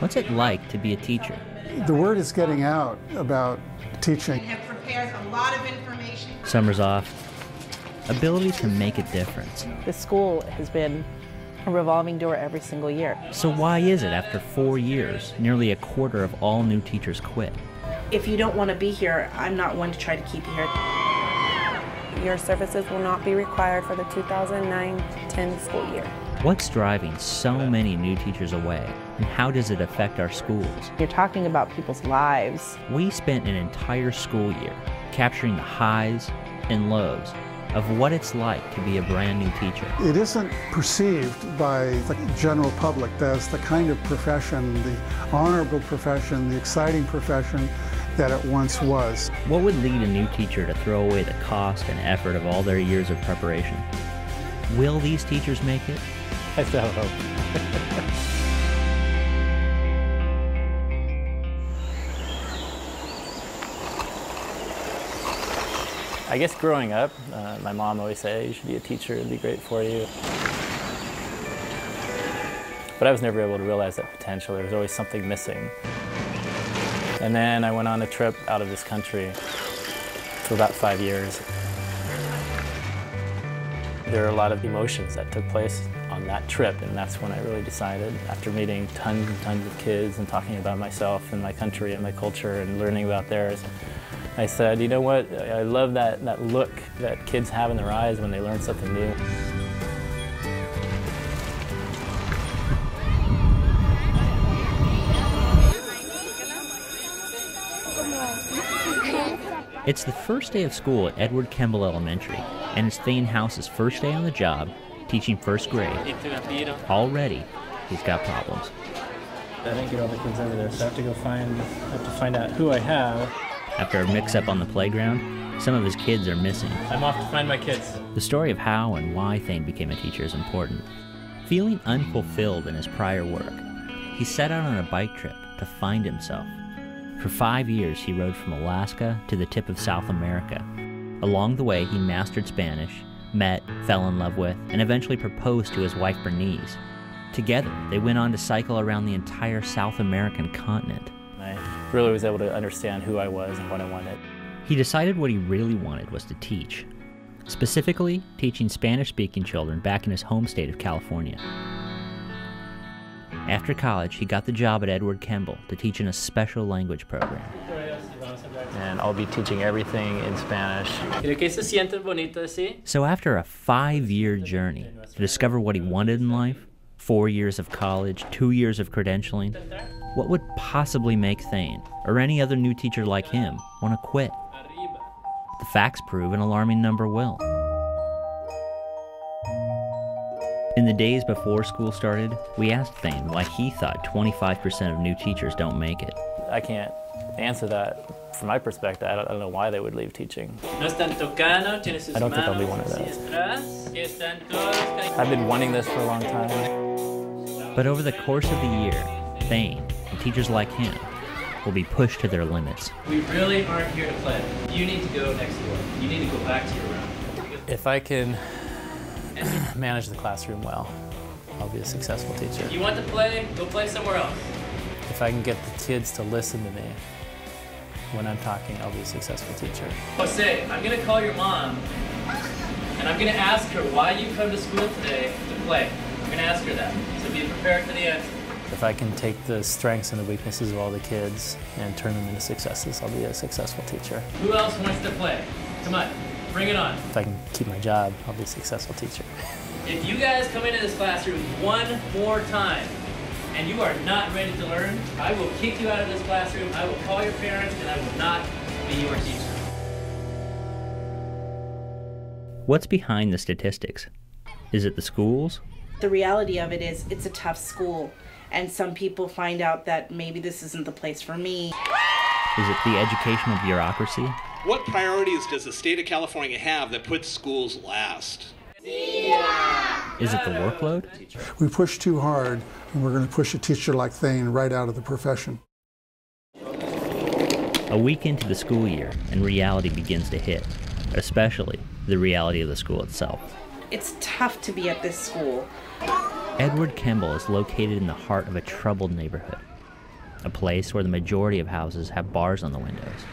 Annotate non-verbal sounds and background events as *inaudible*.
What's it like to be a teacher? The word is getting out about teaching. have prepared a lot of information. Summers off. Ability to make a difference. The school has been a revolving door every single year. So why is it after four years, nearly a quarter of all new teachers quit? If you don't want to be here, I'm not one to try to keep you here. Your services will not be required for the 2009-10 school year. What's driving so many new teachers away, and how does it affect our schools? You're talking about people's lives. We spent an entire school year capturing the highs and lows of what it's like to be a brand new teacher. It isn't perceived by the general public as the kind of profession, the honorable profession, the exciting profession that it once was. What would lead a new teacher to throw away the cost and effort of all their years of preparation? Will these teachers make it? I still have hope. I guess growing up, uh, my mom always said, you should be a teacher, it'd be great for you. But I was never able to realize that potential. There was always something missing. And then I went on a trip out of this country for about five years. There are a lot of emotions that took place on that trip, and that's when I really decided, after meeting tons and tons of kids and talking about myself and my country and my culture and learning about theirs, I said, you know what, I love that, that look that kids have in their eyes when they learn something new. It's the first day of school at Edward Kemble Elementary, and it's Thane House's first day on the job, teaching first grade. Already, he's got problems. I didn't get all the kids over there, so I have to go find, I have to find out who I have. After a mix-up on the playground, some of his kids are missing. I'm off to find my kids. The story of how and why Thane became a teacher is important. Feeling unfulfilled in his prior work, he set out on a bike trip to find himself. For five years, he rode from Alaska to the tip of South America. Along the way, he mastered Spanish, met, fell in love with, and eventually proposed to his wife Bernice. Together, they went on to cycle around the entire South American continent. I really was able to understand who I was and what I wanted. He decided what he really wanted was to teach, specifically teaching Spanish speaking children back in his home state of California. After college, he got the job at Edward Kemble to teach in a special language program. And I'll be teaching everything in Spanish. So, after a five year journey to discover what he wanted in life, four years of college, two years of credentialing, what would possibly make Thane, or any other new teacher like him, want to quit? The facts prove an alarming number will. In the days before school started, we asked Thane why he thought 25% of new teachers don't make it. I can't answer that from my perspective. I don't, I don't know why they would leave teaching. No es tan tocano, tiene sus I don't think I'll be manos one of hacia those. atrás, que están todos I've been wanting this for a long time. But over the course of the year, Thane and teachers like him will be pushed to their limits. We really aren't here to play. You need to go next door. You need to go back to your room. If I can *clears throat* manage the classroom well, I'll be a successful teacher. You want to play? Go play somewhere else. If I can get the kids to listen to me when I'm talking, I'll be a successful teacher. Oh, Jose, I'm gonna call your mom, and I'm gonna ask her why you come to school today to play. I'm gonna ask her that. So be prepared for the answer. If I can take the strengths and the weaknesses of all the kids and turn them into successes, I'll be a successful teacher. Who else wants to play? Come on, bring it on. If I can keep my job, I'll be a successful teacher. If you guys come into this classroom one more time and you are not ready to learn, I will kick you out of this classroom, I will call your parents, and I will not be your teacher. What's behind the statistics? Is it the schools? The reality of it is, it's a tough school, and some people find out that maybe this isn't the place for me. Is it the educational bureaucracy? What priorities does the state of California have that puts schools last? Is it the workload? We push too hard, and we're going to push a teacher like Thane right out of the profession. A week into the school year, and reality begins to hit, especially the reality of the school itself. It's tough to be at this school. Edward Kemble is located in the heart of a troubled neighborhood, a place where the majority of houses have bars on the windows